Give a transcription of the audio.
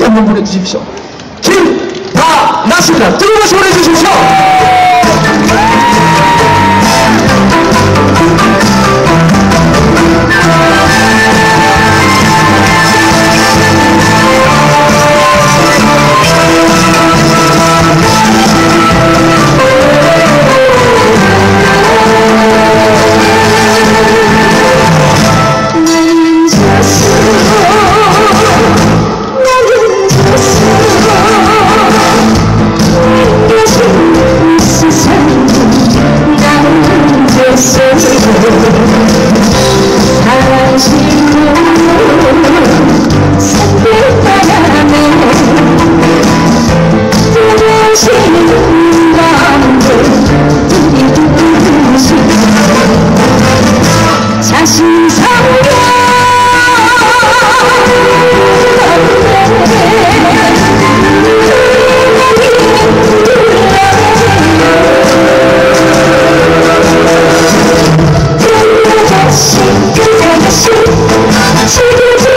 여러분 보내주십시오. 김다나십니다. 뜨거운 박수 보내주십시오. She did